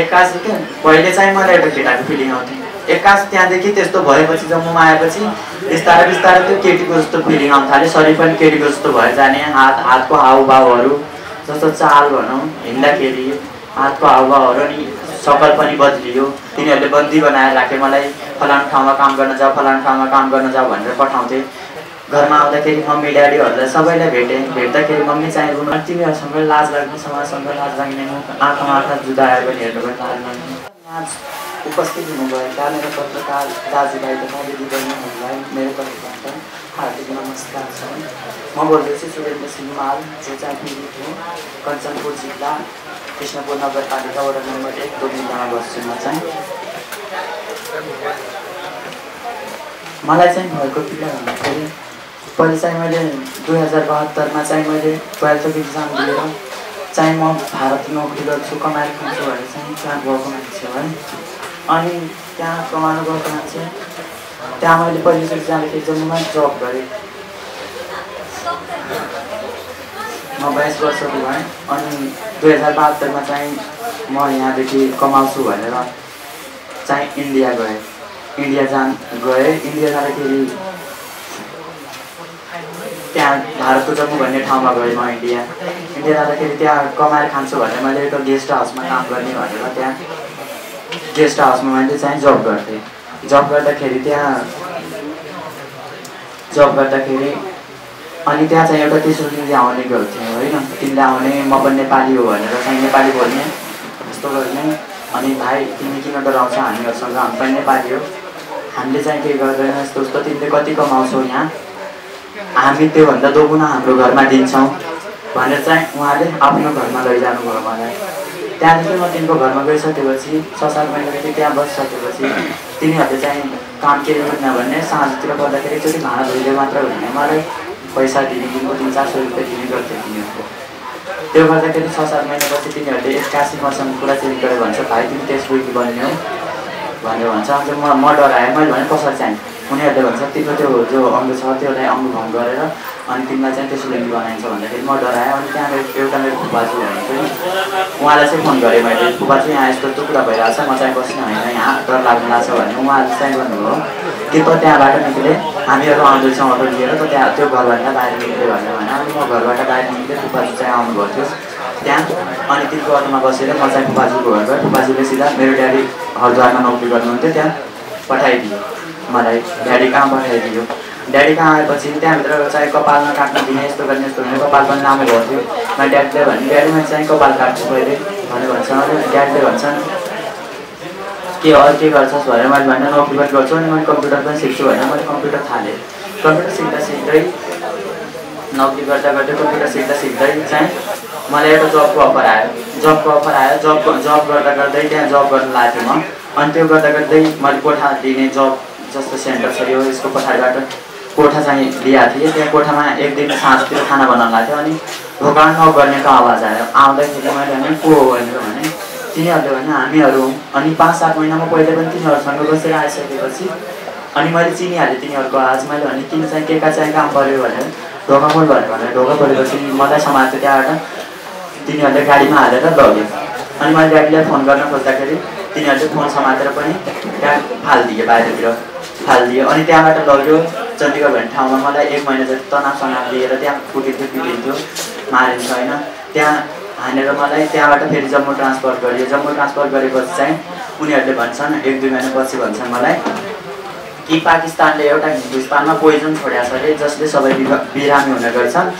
एक्कास पहिले चाहिँ मलाई एउटा केटाको फिलिङ आउँथ्यो। एक्कास त्यहाँदेखि त्यस्तो भएपछि जम्मूमा आएपछि बिस्तारै बिस्तारै त्यो केटीको जस्तो फिलिङ आउनु थाल्यो। शरीर पनि केटीको जस्तो भएर जाने। हात हातको हाउभावहरू जस्तो चाल भनौँ हिँड्दाखेरि हातको हाउभावहरू अनि सकल पनि बदलियो। तिनीहरूले बन्दी बनाएर राखे मलाई फलानु ठाउँमा काम गर्न जाऊ फलानु ठाउँमा काम गर्न जाऊ भनेर पठाउँथे। घरमा आउँदाखेरि मम्मी ड्याडीहरूलाई सबैलाई भेटेँ। भेट्दाखेरि मम्मी चाहिँ रुनु। तिमीहरूसँग लाज लाग्ने समाजसँग लाज लाग्ने आँखामा आँखा जुदाएर पनि हेर्नु पनि लाज लाग्ने आज उपस्थित हुनुभएका मेरो पत्रकार दाजुभाइ तथा दिदीबहिनीहरूलाई मेरो तर्फबाट हार्दिक नमस्कार छ। म बोल्दैछु सुरेन्द्र सिंह माल जो चाहिँ हो कञ्चनपुर जिल्ला कृष्णपुर नगरपालिका वडा नम्बर एक गोविन्दमा बस्छु म चाहिँ। मलाई चाहिँ भएको पीडा भन्दाखेरि पहिले चाहिँ मैले दुई हजार बहत्तरमा चाहिँ मैले टुवेल्थको इक्जाम दिएर चाहिँ म भारत नोकरी गर्छु कमाएर खान्छु भनेर चाहिँ त्यहाँ गएको मान्छे है अनि त्यहाँ कमाएर गएको मान्छे त्यहाँ मैले पहिलोचोटि जाँदाखेरि जम्मूमा जब गरेँ। म बाइस वर्षको भएँ अनि दुई हजार बहत्तरमा चाहिँ म यहाँदेखि कमाउँछु भनेर चाहिँ इन्डिया गएँ। इन्डिया जान गएँ। इन्डिया जाँदाखेरि त्यहाँ भारतको जम्मू भन्ने ठाउँमा गएँ म इन्डिया। इन्डिया जाँदाखेरि त्यहाँ कमाएर खान्छु भनेर मैले एउटा गेस्ट हाउसमा काम गर्ने भनेर त्यहाँ गेस्ट हाउसमा मैले चाहिँ जब गर्थेँ। जब गर्दाखेरि त्यहाँ जब गर्दाखेरि अनि त्यहाँ चाहिँ एउटा तेस्रो दिन आउने गर्थ्यो होइन। तिमीले आउने म पनि नेपाली हो भनेर चाहिँ नेपाली बोल्ने यस्तो गर्ने। अनि भाइ तिमी किन डराउँछ? हामीहरूसँग हामी पनि नेपाली हो। हामीले चाहिँ के गर्दैन? यस्तो उस्तो तिमीले कति कमाउँछौ यहाँ? हामी त्योभन्दा दोगुना हाम्रो घरमा दिन्छौँ भनेर चाहिँ उहाँले आफ्नो घरमा लैजानु भयो मलाई। त्यहाँदेखि म तिनको घरमा गइसकेपछि छ सात महिनादेखि त्यहाँ बसिसकेपछि तिनीहरूले चाहिँ काम के नभन्ने साँझतिर पर्दाखेरि एकचोटि भाँडा धोइदियो मात्र हुने मलाई पैसा दिने दिनको तिन चार सय रुपियाँ दिने गर्थ्यो तिनीहरूको त्यो गर्दाखेरि छ सात महिनापछि तिनीहरूले एक्कासी मसँग कुरा चेन्ज गरेर भन्छ भाइ तिमी त्यसपछि बन्ने हो भनेर भन्छ। अन्त म म डराएँ। मैले भने कसरी चाहिँ? उनीहरूले भन्छ तिम्रो त्यो जो अङ्ग छ त्यसलाई अङ्ग भङ्ग गरेर अनि तिमीलाई चाहिँ त्यसो लिङ्गी बनाइन्छ भन्दाखेरि म डराएँ। अनि त्यहाँ एउटा मेरो फुपाजु भनेको उहाँलाई चाहिँ फोन गरेँ मैले फुपा चाहिँ यहाँ यस्तो यस्तो कुरा भइरहेको छ म चाहिँ बस्ने होइन यहाँ डर लाग्नु लाग्छ भने उहाँले चाहिँ गर्नुभयो कि त त्यहाँबाट निक्ले हामीहरू आउँदैछौँ अटो लिएर त त्यहाँ त्यो घरबाट बाहिर निक्ले भनेर भने अनि म घरबाट बाहिर निक्लेँ फुपाजु चाहिँ आउनुभएको थियो त्यहाँ। अनि तिनको अटोमा बसेर म चाहिँ फुपाजुको घर गएँ। फुपाजुले सिधा मेरो ड्याडी हरिद्वारमा नोकरी गर्नुहुन्थ्यो त्यहाँ पठाइदियो। मलाई ड्याडी कहाँ पठाइदियो? ड्याडी कहाँ आएपछि त्यहाँभित्र चाहिँ कपालमा काट्न दिने यस्तो गर्ने यस्तो गर्ने कपाल पनि लामो भएको थियो मैले ड्याडीले भने ड्याडी मैले चाहिँ कपाल काट्छु पहिले भनेर भन्छ ड्याडीले भन्छन् के अरू के गर्छस् भनेर मैले भन्दा नोकरी पनि गर्छु अनि मैले कम्प्युटर पनि सिक्छु भनेर मैले कम्प्युटर थालेँ। कम्प्युटर सिक्दा सिक्दै नोकरी गर्दा गर्दै कम्प्युटर सिक्दा सिक्दै चाहिँ मलाई एउटा जबको अफर आयो। जबको अफर आयो जब जब गर्दा गर्दै त्यहाँ जब गर्न थिएँ म। अनि त्यो गर्दा गर्दै मैले कोठा दिने जब जस्तो सेन्टर छ यो यसको पछाडिबाट कोठा चाहिँ लिएको थिएँ। त्यहाँ कोठामा एक दिन साँझतिर खाना बनाउनु लाग्थ्यो अनि ढोकान नगर्नेको आवाज आयो। आउँदाखेरि मैले भने को हो? भनेर भने तिनीहरूले भने हामीहरू अनि पाँच सात महिनामा पहिले पनि तिनीहरूसँग बसेर आइसकेपछि अनि मैले चिनिहालेँ तिनीहरूको आवाज। मैले भने किन चाहिँ के का चाहिँ काम पऱ्यो? भनेर। ढोका खोल भनेर भनेर ढोका खोलेपछि मलाई समात्यो त्यहाँबाट तिनीहरूले गाडीमा हालेर लग्यो। अनि मैले ड्याडीलाई फोन गर्न खोज्दाखेरि तिनीहरूले फोन समातेर पनि त्यहाँ फालिदियो बाहिरतिर। फालिदियो अनि त्यहाँबाट लग्यो चण्डीगढ भन्ने ठाउँमा। मलाई एक महिना जति तनाव सनाव लिएर त्यहाँ कुटिन्थ्यो पिटिन्थ्यो मारिन्थ्यो होइन? त्यहाँ हानेर मलाई त्यहाँबाट फेरि जम्मू ट्रान्सफर गरियो। जम्मू ट्रान्सफर गरेपछि चाहिँ उनीहरूले भन्छन् एक दुई महिनापछि भन्छन् मलाई कि पाकिस्तानले एउटा हिन्दुस्तानमा पोइजन छोडेको छ अरे जसले सबै बिरामी हुने गर्छन्।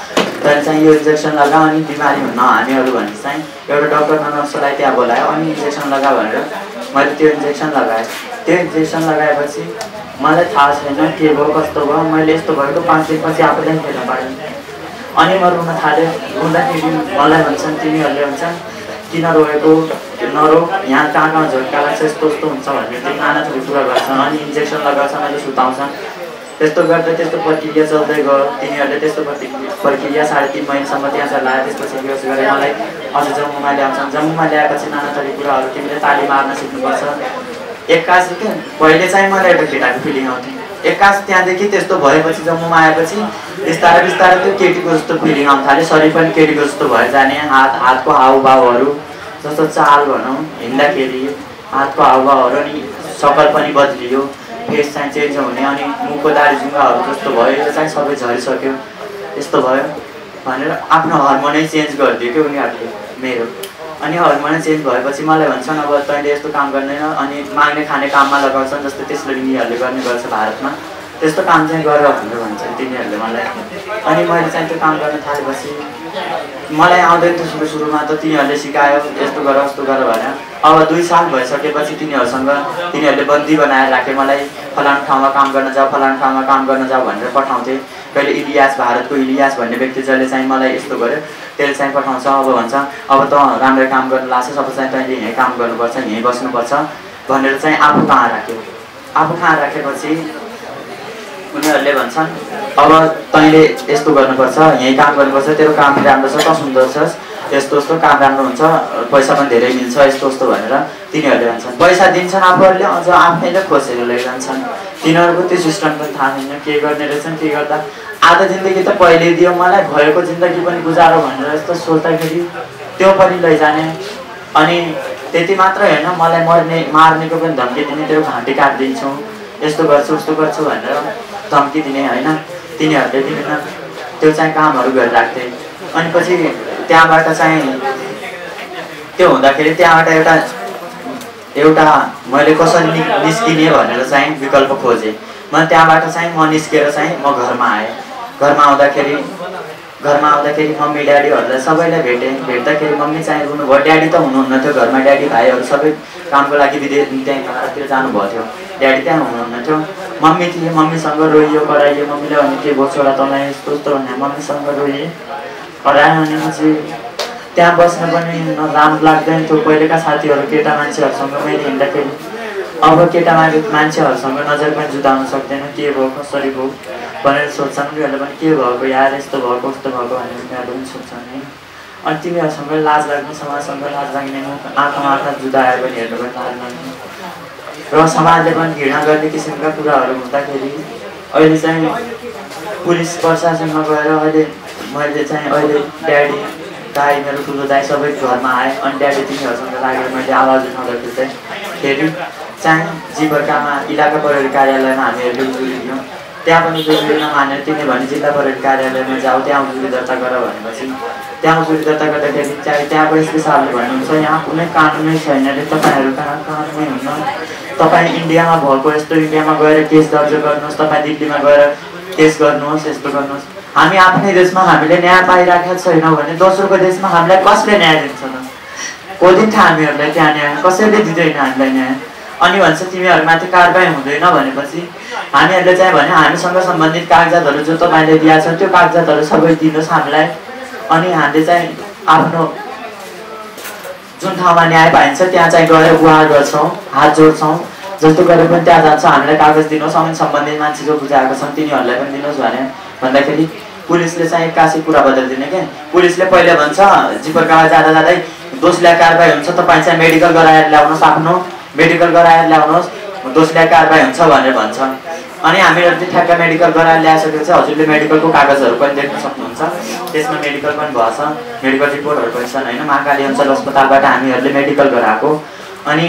त्यहाँदेखि चाहिँ यो इन्जेक्सन लगा अनि बिमारी हुन्न हामीहरू भने चाहिँ एउटा डक्टर नर्सलाई त्यहाँ बोलायो। अनि इन्जेक्सन लगा भनेर मैले त्यो इन्जेक्सन लगाएँ। त्यो इन्जेक्सन लगाएपछि मलाई थाहा छैन के भयो कस्तो भयो। मैले यस्तो भएको पाँच दिनपछि आफूलाई खेल्न पाएँ अनि म रुन थालेँ रुँदाखेरि मलाई भन्छन् तिमीहरूले भन्छन् किन रोएको नरो यहाँ कहाँ कहाँ झट्का लाग्छ यस्तो यस्तो हुन्छ भनेर त्यो नाना कुरा गर्छन् अनि इन्जेक्सन लगाउँछन् अहिले सुताउँछन्। त्यस्तो गर्दै त्यस्तो प्रक्रिया चल्दै गयो। तिनीहरूले त्यस्तो प्रक्रिया साढे तिन महिनासम्म त्यहाँ चलायो त्यसपछि बेहोस गरेर मलाई अझ जम्मूमा ल्याउँछन्। जम्मूमा ल्याएपछि नाना थरी कुराहरू तिमीले ताली मार्न सिक्नुपर्छ। एक्कासी पहिले चाहिँ मलाई एउटा केटाको फिलिङ आउँथ्यो। एक्कास त्यहाँदेखि त्यस्तो भएपछि जम्मूमा आएपछि बिस्तारै बिस्तारै त्यो केटीको जस्तो फिलिङ आउनु थाल्यो। शरीर पनि केटीको जस्तो भएर जाने हात हातको हाउभावहरू जस्तो चाल भनौँ हिँड्दाखेरि हातको हावभावहरू अनि सकल पनि बद्लियो फेस चाहिँ चेन्ज हुने अनि मुखको दार्जिलिङहरू जस्तो भयो यो चाहिँ सबै झरिसक्यो। यस्तो भयो भनेर आफ्नो हर्मोनै चेन्ज गरिदियो क्या उनीहरूले मेरो। अनि हर्मोनै चेन्ज भएपछि मलाई भन्छन् अब तैँले यस्तो काम गर्दैन अनि माग्ने खाने काममा लगाउँछन् जस्तै त्यसरी यिनीहरूले गर्ने गर्छ भारतमा। त्यस्तो काम चाहिँ गर भनेर भन्छन् तिनीहरूले मलाई। अनि मैले चाहिँ त्यो काम गर्न थालेपछि मलाई आउँदैन थियो सुरु सुरुमा त तिनीहरूले सिकायो यस्तो गर यस्तो गर भनेर। अब दुई साल भइसकेपछि तिनीहरूसँग तिनीहरूले बन्दी बनाएर राखे मलाई फलानु ठाउँमा काम गर्न जाऊ फलानु ठाउँमा काम गर्न जाऊ भनेर पठाउँथे। कहिले इलियास भारतको इलियास भन्ने व्यक्ति जसले चाहिँ मलाई यस्तो गर्यो। त्यसले चाहिँ पठाउँछ अब भन्छ अब त राम्रो काम गर्नु लाग्छ सब चाहिँ तैँले यहीँ काम गर्नुपर्छ यहीँ बस्नुपर्छ भनेर चाहिँ आफू कहाँ राख्यो? आफू कहाँ राखेपछि उनीहरूले भन्छन् अब तैँले यस्तो गर्नुपर्छ यहीँ काम गर्नुपर्छ तेरो काम राम्रो छ त सुन्दर छस् यस्तो यस्तो काम राम्रो हुन्छ पैसा पनि धेरै मिल्छ यस्तो यस्तो भनेर तिनीहरूले भन्छन्। पैसा दिन्छन् आफूहरूले अझ आफैले खोसेर लैजान्छन् तिनीहरूको त्यो सिस्टम पनि थाहा छैन के गर्ने रहेछन् के गर्दा? आधा जिन्दगी त पहिले दियो मलाई भएको जिन्दगी पनि गुजारो भनेर यस्तो सोच्दाखेरि त्यो पनि लैजाने। अनि त्यति मात्र होइन मलाई मर्ने मार्नेको पनि धम्की दिने त्यो घाँटी काटिदिन्छौँ। यस्तो गर्छु उस्तो गर्छु भनेर धम्की दिने होइन तिनीहरूले विभिन्न त्यो चाहिँ कामहरू गरिराख्थे। अनि पछि त्यहाँबाट चाहिँ त्यो हुँदाखेरि त्यहाँबाट एउटा एउटा मैले कसरी नि निस्किने भनेर चाहिँ विकल्प खोजेँ। मैले त्यहाँबाट चाहिँ म निस्केर चाहिँ म घरमा आएँ। घरमा आउँदाखेरि घरमा आउँदाखेरि मम्मी ड्याडीहरूलाई सबैलाई भेटेँ। भेट्दाखेरि मम्मी चाहिँ रुनुभयो। ड्याडी त हुनुहुन्न थियो घरमा। ड्याडी भाइहरू सबै कामको लागि विदेश त्यहीँ भारततिर जानुभएको थियो। ड्याडी त्यहाँ हुनुहुन्न थियो मम्मी थिए। मम्मीसँग रोइयो कराइयो मम्मीले भने के छोरा तँलाई यस्तो यस्तो भने मम्मीसँग रोएँ। करायो भनेपछि त्यहाँ बस्न पनि राम्रो लाग्दैन थियो पहिलेका साथीहरू केटा मान्छेहरूसँग मैले हिँड्दाखेरि। अब केटा मान्छेहरूसँग नजर पनि जुदाउन सक्दैन के भयो कसरी भयो भनेर सोध्छन्। उनीहरूले पनि के भएको यार यस्तो भएको कस्तो भएको भनेर उनीहरूले पनि सोध्छन् है। अनि तिमीहरूसँग लाज लाग्ने समाजसँग लाज लाग्ने आँखामा आँखा जुदाएर पनि हेर्नु पनि लाज लाग्ने। र समाजले पनि घृणा गर्ने किसिमका कुराहरू हुँदाखेरि अहिले चाहिँ पुलिस प्रशासनमा गएर अहिले मैले चाहिँ अहिले ड्याडी दाई मेरो ठुलो दाई सबै घरमा आएँ। अनि ड्याडी तिनीहरूसँग लागेर मैले आवाज उठाउँदाखेरि चाहिँ फेरि चाहिँ जीवकामा इलाका प्रहरी कार्यालयमा हामीहरूले उजुरी दियौँ त्यहाँ पनि उजुरी नमानेर तिमीले भने जिल्ला प्रहरी कार्यालयमा जाऊ त्यहाँ उजुरी दर्ता गर भनेपछि। त्यहाँ उजुरी दर्ता गर्दाखेरि चाहिँ त्यहाँको एसपी साहबले भन्नुहुन्छ यहाँ कुनै कानुनै छैन अरे तपाईँहरू कहाँ कानुनै हुन्न तपाईँ इन्डियामा भएको यस्तो इन्डियामा गएर केस दर्ज गर्नुहोस् तपाईँ दिल्लीमा गएर केस गर्नुहोस् यस्तो गर्नुहोस्। हामी आफ्नै देशमा हामीले न्याय पाइराखेका छैनौँ भने दोस्रोको देशमा हामीलाई कसले न्याय दिन्छ त? को दिन हामीहरूलाई त्यहाँ न्याय कसैले दिँदैन हामीलाई न्याय। अनि भन्छ तिमीहरूमाथि कारवाही हुँदैन भनेपछि हामीहरूले चाहिँ भने हामीसँग सम्बन्धित कागजातहरू जो तपाईँले दिएको छ त्यो कागजातहरू सबै दिनुहोस् हामीलाई। अनि हामीले चाहिँ आफ्नो जुन ठाउँमा न्याय पाइन्छ त्यहाँ चाहिँ गएर गुहार गर्छौँ हात जोड्छौँ। जस्तो गरेर पनि त्यहाँ जान्छ हामीलाई कागज दिनुहोस् अनि सम्बन्धित मान्छे जो बुझाएको छन् तिनीहरूलाई पनि दिनुहोस् भने भन्दाखेरि पुलिसले चाहिँ एक्कासी कुरा बदलिदिने क्या पुलिसले पहिले भन्छ जिपरकामा जाँदा जाँदै दोषलाई कारवाही हुन्छ तपाईँ चाहिँ मेडिकल गराएर ल्याउनुहोस् आफ्नो मेडिकल गराएर ल्याउनुहोस् दोषलाई कारवाही हुन्छ भनेर भन्छ अनि हामीहरू चाहिँ ठ्याक्क मेडिकल गराएर ल्याइसकेपछि हजुरले मेडिकलको कागजहरू पनि देख्न सक्नुहुन्छ। त्यसमा मेडिकल पनि भएछ मेडिकल रिपोर्टहरू पनि छन् होइन? महाकाली अञ्चल अस्पतालबाट हामीहरूले मेडिकल गराएको। अनि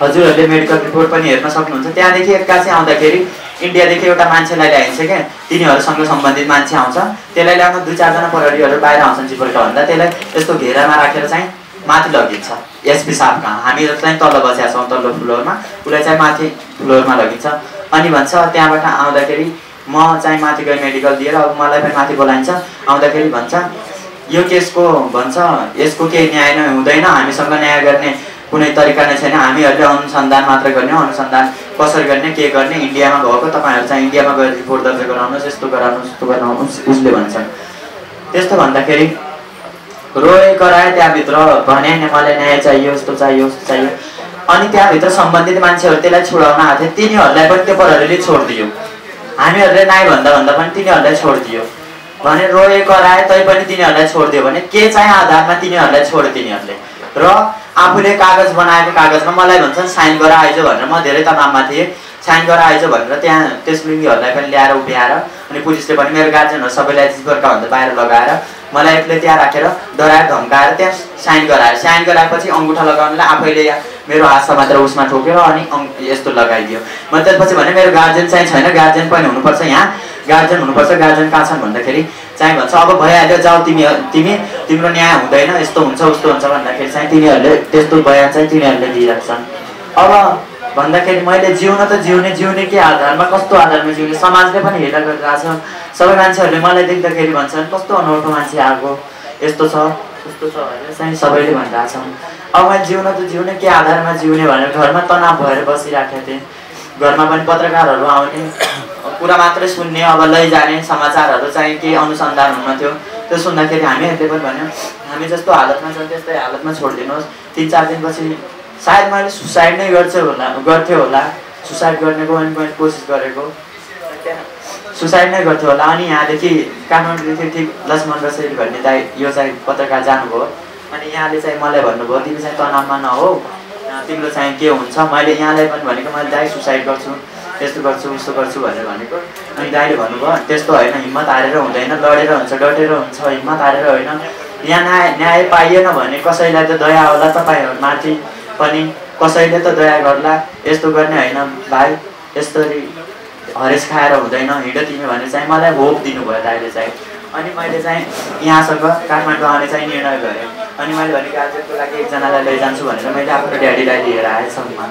हजुरहरूले मेडिकल रिपोर्ट पनि हेर्न सक्नुहुन्छ। त्यहाँदेखि एक्कासी आउँदाखेरि इन्डियादेखि एउटा मान्छेलाई ल्याइन्छ क्या तिनीहरूसँग सम्बन्धित मान्छे आउँछ। त्यसलाई ल्याउन दुई चारजना प्रहरीहरू बाहिर आउँछन् भन्दा त्यसलाई यस्तो घेरामा राखेर चाहिँ माथि लगिन्छ। एसपी कहाँ हामीहरू चाहिँ तल बसेका छौँ तल्लो फ्लोरमा। उसलाई चाहिँ माथि फ्लोरमा लगिन्छ। अनि भन्छ त्यहाँबाट आउँदाखेरि म चाहिँ माथि गएँ मेडिकल दिएर अब मलाई पनि माथि बोलाइन्छ। आउँदाखेरि भन्छ यो केसको भन्छ यसको केही न्याय नै हुँदैन हामीसँग न्याय गर्ने कुनै तरिका नै छैन हामीहरूले अनुसन्धान मात्र गर्ने अनुसन्धान कसरी गर्ने के गर्ने इन्डियामा भएको तपाईँहरू चाहिँ इन्डियामा गएर रिपोर्ट दर्ता गराउनुहोस् यस्तो गराउनुहोस् यस्तो गराउनुहोस् उसले भन्छ त्यस्तो भन्दाखेरि रोए कराए त्यहाँभित्र भने मलाई न्याय चाहियो यस्तो चाहियो यस्तो चाहियो। अनि त्यहाँभित्र सम्बन्धित मान्छेहरू त्यसलाई छोडाउन आएको थियो तिनीहरूलाई पनि त्यो प्रहरीले छोडिदियो। हामीहरूले न्याय भन्दा भन्दा पनि तिनीहरूलाई छोडिदियो। भने रोए कराए तै पनि तिनीहरूलाई छोडिदियो भने के चाहिँ आधारमा तिनीहरूलाई छोड्यो तिनीहरूले र आफूले कागज बनाएको कागजमा मलाई भन्छन् साइन गरेर आइज भनेर म धेरै तनावमा थिएँ। साइन गरेर आइज भनेर त्यहाँ त्यस लिङ्गीहरूलाई पनि ल्याएर उभ्याएर अनि पुलिसले पनि मेरो गार्जेनहरू सबैलाई भन्दा बाहिर लगाएर मलाई एक्लै त्यहाँ राखेर डराएर धम्काएर त्यहाँ साइन गराएर साइन गराएपछि अङ्गुठा लगाउनुलाई आफैले मेरो हात मात्र उसमा ठोक्यो अनि यस्तो लगाइदियो। मैले त्यसपछि भने मेरो गार्जेन चाहिँ छैन गार्जेन पनि हुनुपर्छ यहाँ। गार्जेन हुनुपर्छ गार्जेन कहाँ छन्? भन्दाखेरि चाहिँ भन्छ अब भइहाल्यो जाऊ तिमी तिमी। तिम्रो न्याय हुँदैन यस्तो हुन्छ उस्तो हुन्छ भन्दाखेरि चाहिँ तिनीहरूले त्यस्तो बयान चाहिँ तिनीहरूले दिइरहेको अब भन्दाखेरि मैले जिउन त जिउने जिउने के आधारमा कस्तो आधारमा जिउने? समाजले पनि हेरेर गरिरहेको छ सबै मान्छेहरूले मलाई देख्दाखेरि भन्छन् कस्तो अनौठो मान्छे आएको यस्तो छ उस्तो छ भनेर चाहिँ सबैले भनिरहेको छ अब मैले जिउन त जिउने के आधारमा जिउने भनेर घरमा तनाव भएर बसिराखेको थिएँ। घरमा पनि पत्रकारहरू आउने। कुरा मात्रै सुन्ने अब लैजाने समाचारहरू चाहिँ केही अनुसन्धान हुन थियो त्यो सुन्दाखेरि हामीहरूले पनि भन्यो हामी जस्तो हालतमा छ त्यस्तै हालतमा छोडिदिनुहोस्। तिन चार दिनपछि सायद मैले सुसाइड नै गर्छु होला गर्थ्यो होला। सुसाइड गर्नेको अनि मैले कोसिस गरेको। सुसाइड नै गर्थ्यो होला। अनि यहाँदेखि काठमाडौँदेखि ठिक लक्ष्मण रसेली भन्ने दाइ यो चाहिँ पत्रकार जानुभयो। अनि यहाँले चाहिँ मलाई भन्नुभयो तिमी चाहिँ तनावमा नहो। तिम्रो चाहिँ के हुन्छ? मैले यहाँलाई पनि भनेको मैले दाइ सुसाइड गर्छु। यस्तो गर्छु उस्तो गर्छु भनेर भनेको। अनि दाइले भन्नुभयो त्यस्तो होइन हिम्मत हारेर हुँदैन लडेर हुन्छ डटेर हुन्छ हिम्मत हारेर होइन। यहाँ न्याय न्याय पाइएन भने कसैलाई त दया होला तपाईँहरू माथि पनि। कसैले त दया गर्ला यस्तो गर्ने होइन भाइ यस्तरी हरेस खाएर हुँदैन हिँड तिमी भने चाहिँ मलाई होप दिनुभयो दाइले चाहिँ। अनि मैले चाहिँ यहाँसँग काठमाडौँ आउने चाहिँ निर्णय गरेँ। अनि मैले भने गार्जेनको लागि एकजनालाई लैजान्छु भनेर मैले आफ्नो ड्याडीलाई लिएर आएँ सङ्घमा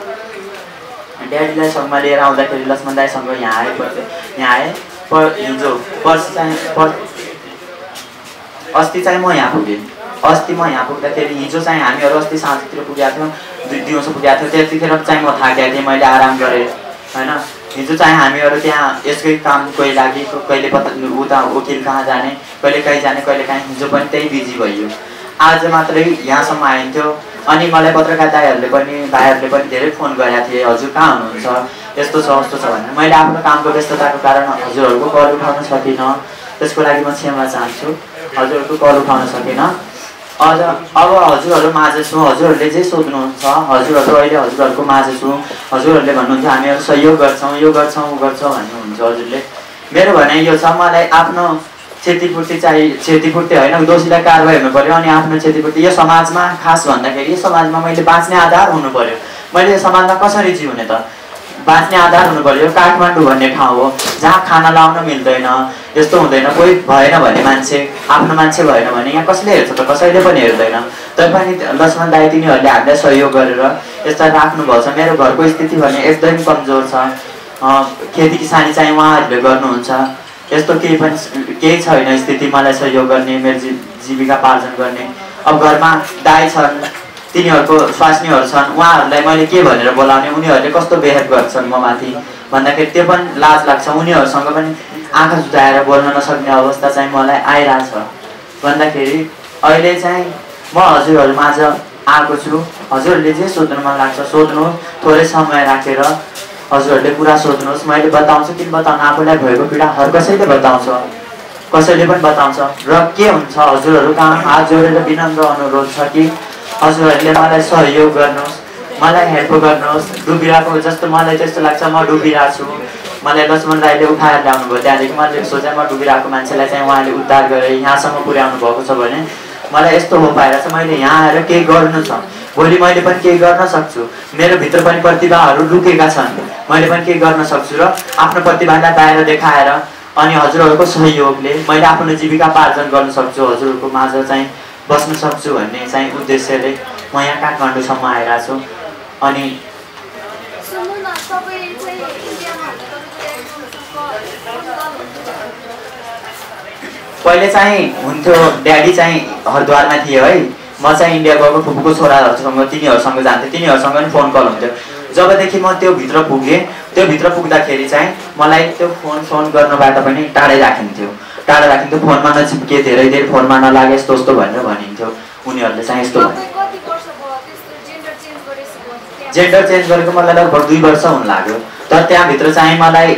ड्याडीलाई सङ्घमा लिएर आउँदाखेरि लक्ष्मण दाईसँग यहाँ आएपछि यहाँ आएँ पर हिजो पर्सि चाहिँ पर अस्ति चाहिँ म यहाँ पुगेँ। अस्ति म यहाँ पुग्दाखेरि हिजो चाहिँ हामीहरू अस्ति साँझतिर पुगेको थियौँ दुई दिउँसो पुगेको थियो। त्यतिखेर चाहिँ म थाकेको थिएँ मैले आराम गरेँ होइन? हिजो चाहिँ हामीहरू त्यहाँ यसकै कामको लागि कहिले पत्ता उता वकिल कहाँ जाने कहिले कहीँ जाने कहिले काहीँ हिजो पनि त्यही बिजी भइयो। आज मात्रै यहाँसम्म आइन्थ्यो। अनि मलाई पत्रकार दाईहरूले पनि भाइहरूले पनि धेरै फोन गरेका थिए हजुर कहाँ हुनुहुन्छ? यस्तो छ उस्तो छ भनेर। मैले आफ्नो कामको व्यस्तताको कारण हजुरहरूको कल उठाउन सकिनँ। त्यसको लागि म क्षमा चाहन्छु। हजुरहरूको कल उठाउन सकिनँ। अझ अब हजुरहरू माझ छु। हजुरहरूले जे सोध्नुहुन्छ हजुरहरू अहिले हजुरहरूको माझ छु। हजुरहरूले भन्नुहुन्छ हामीहरू सहयोग गर्छौँ यो गर्छौँ ऊ गर्छौँ भन्नुहुन्छ हजुरले। मेरो भनाइ यो छ। मलाई आफ्नो क्षतिपूर्ति चाहिँ क्षतिपूर्ति होइन दोषीलाई कारवाही हुनु पऱ्यो अनि आफ्नो क्षतिपूर्ति यो समाजमा खास भन्दाखेरि यो समाजमा मैले बाँच्ने आधार हुनु पऱ्यो मैले यो समाजमा कसरी जिउने त? बाँच्ने आधार हुनु पऱ्यो काठमाडौँ भन्ने ठाउँ हो जहाँ खाना लाउन मिल्दैन यस्तो हुँदैन कोही भएन भने मान्छे आफ्नो मान्छे भएन भने यहाँ कसले हेर्छ त? कसैले पनि हेर्दैन। तैपनि लक्ष्मण दाई तिनीहरूले हामीलाई सहयोग गरेर यस्ता राख्नुभएको छ। मेरो घरको स्थिति भने एकदमै कमजोर छ। खेती किसानी चाहिँ उहाँहरूले गर्नुहुन्छ। यस्तो केही पनि केही छैन स्थिति मलाई सहयोग गर्ने मेरो जी जीविका पार्जन गर्ने। अब घरमा दाई छन् तिनीहरूको स्वास्नीहरू छन् उहाँहरूलाई मैले के भनेर बोलाउने? उनीहरूले कस्तो बेहेभ गर्छन् म माथि भन्दाखेरि त्यो पनि लाज लाग्छ। उनीहरूसँग पनि आँखा जुटाएर बोल्न नसक्ने अवस्था चाहिँ मलाई आइरहेछ। भन्दाखेरि अहिले चाहिँ म हजुरहरू माझ आएको छु। हजुरहरूले जे सोध्नु मन लाग्छ सोध्नु थोरै समय राखेर हजुरहरूले कुरा सोध्नुहोस् मैले बताउँछु किन बताउनु आफूलाई भएको पीडा हर कसैले बताउँछ। कसैले पनि बताउँछ। र के हुन्छ? हजुरहरू कहाँ हात विनम्र अनुरोध छ कि? हजुरहरूले मलाई सहयोग गर्नुहोस् मलाई हेल्प गर्नुहोस्। डुबिरहेको जस्तो मलाई त्यस्तो लाग्छ म डुबिरहेको छु। मलाई लक्ष्मण राईले उठाएर ल्याउनु भयो त्यहाँदेखि मैले सोचेँ म डुबिरहेको मान्छेलाई चाहिँ उहाँले उद्धार गरेर यहाँसम्म पुर्याउनु भएको छ भने। मलाई यस्तो हो पाएर चाहिँ मैले यहाँ आएर केही गर्नु छ? भोलि मैले पनि केही गर्न सक्छु? मेरो भित्र पनि प्रतिभाहरू लुकेका छन्। मैले पनि केही गर्न सक्छु र आफ्नो प्रतिभालाई बाहिर देखाएर अनि हजुरहरूको सहयोगले मैले आफ्नो जीविका पार्जन गर्न सक्छु हजुरहरूको माझ चाहिँ बस्न सक्छु भन्ने चाहिँ उद्देश्यले म यहाँ काठमाडौँसम्म आइरहेको छु। अनि पहिले चाहिँ हुन्थ्यो ड्याडी चाहिँ हरिद्वारमा थियो है। म चाहिँ इन्डिया गएको फुपूको छोराहरूसँग तिनीहरूसँग जान्थेँ तिनीहरूसँग पनि फोन कल हुन्थ्यो। जबदेखि म त्यो भित्र पुगेँ त्यो भित्र पुग्दाखेरि चाहिँ मलाई त्यो फोन फोन गर्नबाट पनि टाढै राखिन्थ्यो। टाढा राखिन्थ्यो फोनमा नचिप्के धेरै धेरै फोनमा नलागे यस्तो यस्तो भनेर भनिन्थ्यो। उनीहरूले चाहिँ यस्तो जेन्डर चेन्ज गरेको मलाई लगभग दुई वर्ष हुन लाग्यो। तर त्यहाँभित्र चाहिँ मलाई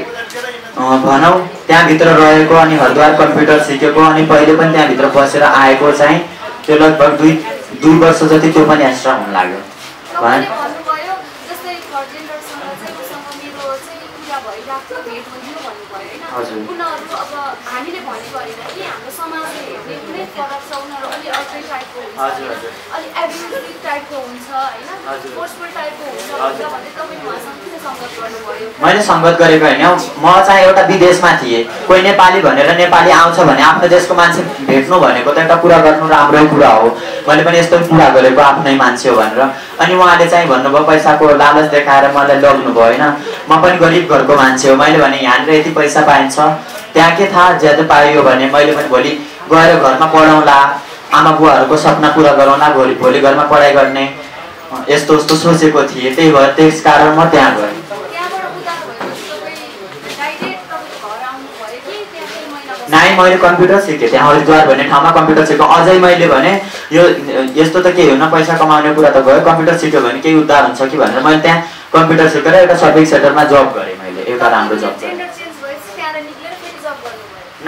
भनौँ त्यहाँभित्र रहेको अनि हरिद्वार कम्प्युटर सिकेको अनि पहिले पनि त्यहाँभित्र बसेर आएको चाहिँ त्यो लगभग दुई दुई वर्ष जति त्यो पनि एक्स्ट्रा हुन लाग्यो त्यहाँ भइरहेको थियो भेट हुन्थ्यो भन्नु उनीहरू अब हामीले भनेको होइन कि हाम्रो समाजले हेर्ने कुनै फरक छ उनीहरू अलि अर्कै टाइपको हुन्छ हजुर, होइन? हजुर। अलि एब्युजिभ टाइपको हुन्छ होइन हजुर। फोर्सफुल टाइपको हुन्छ हजुर। भन्छ भने तपाईँ उहाँसँग किन सङ्गत गर्नुभयो मैले सङ्गत गरेको होइन म चाहिँ एउटा विदेशमा थिएँ कोही नेपाली भनेर नेपाली आउँछ भने आफ्नो देशको मान्छे भेट्नु भनेको त एउटा कुरा गर्नु राम्रै कुरा हो मैले पनि यस्तो कुरा गरेको आफ्नै मान्छे हो भनेर अनि उहाँले चाहिँ भन्नुभयो पैसाको लालच देखाएर मलाई लग्नुभयो होइन म पनि गरिब घरको मान्छे हो मैले भने यहाँनिर यति पैसा पाइन्छ त्यहाँ के थाहा ज्यादा पाइयो भने मैले पनि भोलि गएर घरमा पढाउँला आमा बुवाहरूको सपना पुरा गराउँला भोलि भोलि घरमा पढाइ गर्ने। यस्तो यस्तो सोचेको थिएँ। त्यही भएर त्यस कारण म त्यहाँ गएँ। नाइ मैले कम्प्युटर सिकेँ। त्यहाँ हरिद्वार भन्ने ठाउँमा कम्प्युटर सिकेँ। अझै मैले भने यो यस्तो त केही हुन पैसा कमाउने कुरा त भयो। कम्प्युटर सिक्यो भने केही उद्धार हुन्छ कि भनेर मैले त्यहाँ कम्प्युटर सिकेर एउटा सर्भिस सेक्टरमा जब गरेँ मैले। एउटा राम्रो जब गरेँ जेन्डर चेन्ज भएपछि त्यहाँबाट निक्लेर फेरि जब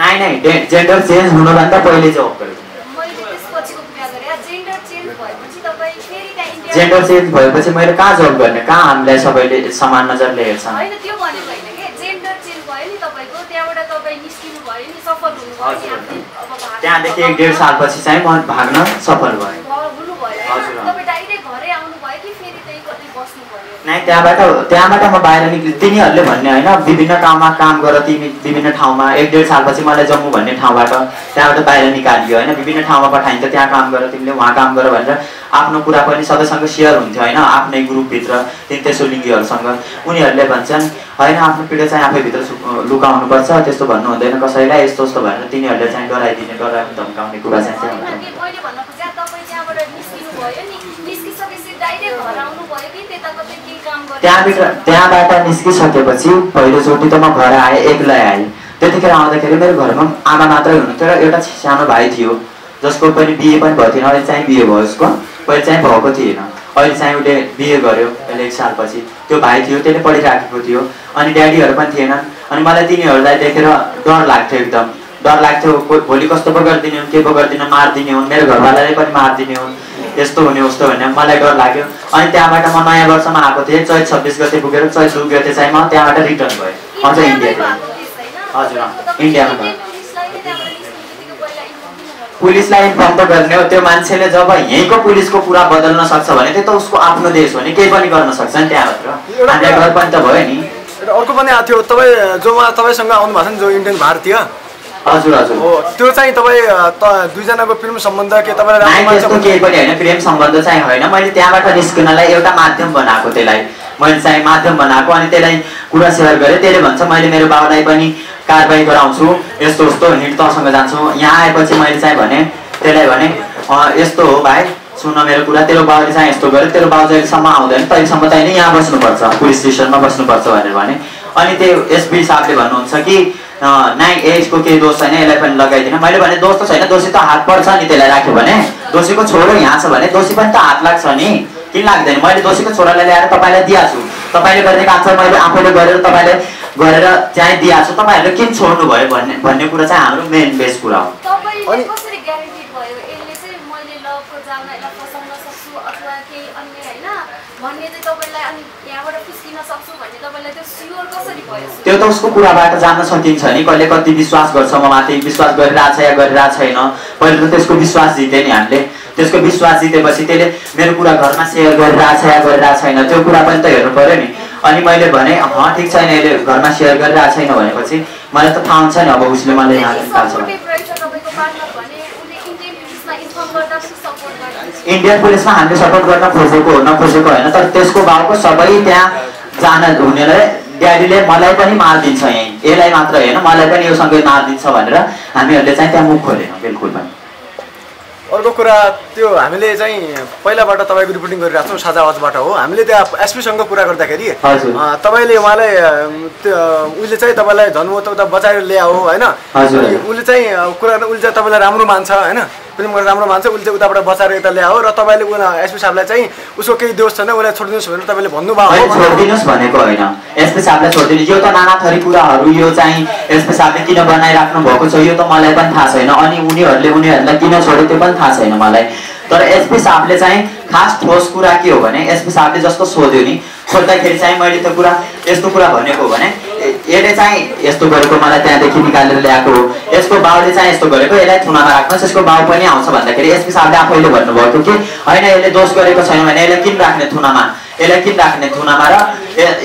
नाइ नाइ जेन्डर चेन्ज हुनुभन्दा पहिले जब गरेँ मैले त्यसपछिको कुरा गरेँ? जेन्डर चेन्ज भएपछि तपाईँ फेरि त्यहाँ इन्डिया जेन्डर चेन्ज भएपछि मैले कहाँ जब गर्ने? कहाँ हामीलाई सबैले समान नजरले हेर्छन् होइन त्यो भनेको होइन कि? जेन्डर चेन्ज भयो नि तपाईँको त्यहाँबाट तपाईँ निस्किनु भयो नि सफल हुनुभयो नि हजुर। आफ्नो अब भाग्य त्यहाँदेखि एक डेढ सालपछि चाहिँ म भाग्न सफल भएँ घर हुनुभयो हजुर। होइन तपाईँ डाइरेक्ट घरै आउनुभयो कि फेरि त्यही कतै बस्नु पर्यो नै त्यहाँबाट त्यहाँबाट म बाहिर निक्लेँ तिनीहरूले भन्ने होइन। विभिन्न काममा काम गर तिमी विभिन्न ठाउँमा एक डेढ सालपछि मलाई जम्मू भन्ने ठाउँबाट त्यहाँबाट बाहिर निकालियो होइन। विभिन्न ठाउँमा पठाइन्छ त्यहाँ काम गर तिमीले उहाँ काम गर भनेर आफ्नो कुरा पनि सबैसँग सेयर हुन्थ्यो होइन आफ्नै ग्रुपभित्र त्यसो लिङ्गीहरूसँग। उनीहरूले भन्छन् होइन आफ्नो पीडा चाहिँ आफैभित्र लुकाउनुपर्छ त्यस्तो भन्नु हुँदैन कसैलाई यस्तो यस्तो भनेर तिनीहरूले चाहिँ डराइदिने डराउने धम्काउने कुरा चाहिँ होइन, त्यहाँबाट के मैले भन्न खोजेँ तपाईँ त्यहाँबाट निस्किनु भयो नि निस्किसकेपछि डाइरेक्ट घर आउनु भयो कि त्यता कतै केही काम गर्नु त्यहाँभित्र त्यहाँबाट निस्किसकेपछि पहिलोचोटि त म घर आएँ एक्लै आएँ। त्यतिखेर आउँदाखेरि मेरो घरमा आमा मात्रै हुनुहुन्थ्यो र एउटा सानो भाइ थियो जसको पनि बिहे पनि भएको थिएन अहिले चाहिँ बिहे भयो उसको। पहिले चाहिँ भएको थिएन। अहिले चाहिँ उसले बिहे गर्यो अहिले एक सालपछि त्यो भाइ थियो त्यसले पढिराखेको थियो। अनि ड्याडीहरू पनि थिएनन्। अनि मलाई तिनीहरूलाई देखेर डर लाग्थ्यो एकदम। डर लाग्थ्यो भोलि कस्तो पो गरिदिने हुन् के पो गरिदिने मारिदिने हुन् मेरो घरवालाले पनि मारिदिने हुन्। यस्तो हुने उस्तो भन्ने मलाई डर लाग्यो। अनि त्यहाँबाट म नयाँ वर्षमा आएको थिएँ चैत छब्बिस गते पुगेर चैत दुई गते चाहिँ म त्यहाँबाट रिटर्न भएँ। अझ इन्डिया हजुर, इन्डियामा भयो। पुलिसलाई इन्फर्म त गर्ने हो त्यो मान्छेले जब यहीँको पुलिसको कुरा बदल्न सक्छ भने त्यो त उसको आफ्नो देश हो नि केही पनि गर्न सक्छ नि त्यहाँबाट डर पनि त भयो नि। अर्को पनि आएको थियो तपाईँ जो तपाईँसँग आउनु भएको छ नि जो इन्डियन भारतीय हजुर हजुर। त्यो चाहिँ तपाईँ दुईजनाको प्रेम सम्बन्ध के तपाईँलाई त्यस्तो केही पनि होइन प्रेम सम्बन्ध चाहिँ होइन। मैले त्यहाँबाट निस्किनलाई एउटा माध्यम बनाएको त्यसलाई। मैले चाहिँ माध्यम बनाएको अनि त्यसलाई कुरा सेयर गरेँ। त्यसले भन्छ मैले मेरो बाबालाई पनि कारवाही गराउँछु। यस्तो उस्तो हिँड तसँग जान्छु। यहाँ आएपछि मैले चाहिँ भने त्यसलाई भने "अँ, यस्तो हो भाइ सुन मेरो कुरा। तेरो बाबुले चाहिँ यस्तो गर्यो। तेरो बाबु जहिलेसम्म आउँदैन तहिलेसम्म तैँले यहाँ बस्नुपर्छ। पुलिस स्टेसनमा बस्नुपर्छ भनेर भने। अनि त्यो एसपी साहबले भन्नुहुन्छ कि अँ, नाइ एजको केही दोष छैन यसलाई पनि लगाइदिन। मैले भने दोष त छैन दोषी त हात पर्छ नि त्यसलाई राख्यो भने। दोषीको छोरो यहाँ छ भने दोषी पनि त हात लाग्छ नि। किन लाग्दैन? मैले दोषीको छोरालाई ल्याएर तपाईँलाई दिएको छु। तपाईँले गर्ने काम चाहिँ मैले आफैले गरेर तपाईँलाई गरेर चाहिँ दिएको छु। तपाईँहरूले किन छोड्नु भयो भन्ने भन्ने कुरा चाहिँ हाम्रो मेन बेस कुरा हो तपाईँले अनि- कसरी ग्यारेन्टी भयो यसले चाहिँ मैले लभको जालमा यसलाई फसाउन सक्छु अथवा केही अन्य होइन भन्ने चाहिँ तपाईँलाई अनि यहाँबाट फिस्किन सक्छु भन्ने तपाईँलाई त्यो स्योर कसरी भयो? त्यो त उसको कुराबाट जान्न सकिन्छ नि। कहिले कति विश्वास गर्छ म माथि? विश्वास गरिरहेछ या गरिरहेको छैन? पहिले त त्यसको विश्वास जित्यो नि हामीले। त्यसको विश्वास जितेपछि त्यसले मेरो कुरा घरमा सेयर गरिरहेछ या गरिरहेको छैन? त्यो कुरा पनि त हेर्नु पऱ्यो नि। अनि मैले भने अँ ठिक छैन यसले घरमा सेयर गरिरहेको छैन भनेपछि मलाई त थाहा हुन्छ नि अब उसले मलाई यहाँ निकाल्छ भने सपोर्टिभ रहेछ तपाईँको पार्टनर भने उसले इन्डियन पुलिसमा इन्फर्म गर्दा सपोर्ट गर्नुहुन्छ इन्डियन पुलिसमा हामीले सपोर्ट गर्न खोजेको नखोजेको होइन तर त्यसको बाउको सबै त्यहाँ जान हुनेलाई ड्याडीले मलाई पनि मारिदिन्छ यहीँ। यसलाई मात्र होइन मलाई पनि योसँगै मारिदिन्छ भनेर हामीहरूले चाहिँ त्यहाँ मुख खोलेनौँ बिल्कुल पनि। अर्को कुरा त्यो हामीले चाहिँ पहिलाबाट तपाईँको रिपोर्टिङ गरिरहेको छौँ साझा आवाजबाट हो। हामीले त्यहाँ एसपीसँग कुरा गर्दाखेरि तपाईँले उहाँलाई त्यो उसले चाहिँ तपाईँलाई झन् उता उता बचाएर ल्यायो होइन? उसले चाहिँ कुरा उसले चाहिँ तपाईँलाई राम्रो मान्छ होइन? प्रेम गरेर राम्रो मान्छ उसले चाहिँ उताबाट बचाएर यता ल्यायो र तपाईँले उनी एसपी साहबलाई चाहिँ उसको केही दोष छैन उसलाई छोडिदिनुहोस् भनेर तपाईँले भन्नुभयो। छोडिदिनुहोस् भनेको होइन। एसपी साहबलाई छोडिदिनु यो त नाना थरी कुराहरू यो चाहिँ एसपी साहबले किन बनाइराख्नु भएको छ यो त मलाई पनि थाहा छैन। अनि उनीहरूले उनीहरूलाई किन छोड्यो त्यो पनि थाहा छैन मलाई। तर एसपी साहबले चाहिँ खास ठोस कुरा के हो भने एसपी साहबले जस्तो सोध्यो नि सोद्धाखेरि चाहिँ मैले त्यो कुरा यस्तो कुरा भनेको भने यसले चाहिँ यस्तो गरेको मलाई त्यहाँदेखि निकालेर ल्याएको हो। यसको बाउले चाहिँ यस्तो गरेको यसलाई थुनामा राख्नुहोस् यसको बाउ पनि आउँछ भन्दाखेरि एसपी साहबले आफैले भन्नुभएको कि होइन यसले दोष गरेको छैन भने यसलाई किन राख्ने थुनामा? यसलाई किन राख्ने थुनामा? र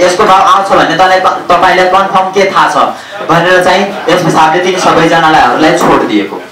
यसको बाउ आउँछ भने तँलाई तपाईँलाई कन्फर्म के थाहा छ? भनेर चाहिँ एसपी साहबले तिनी सबैजनालाई छोडिदिएको पुलिसको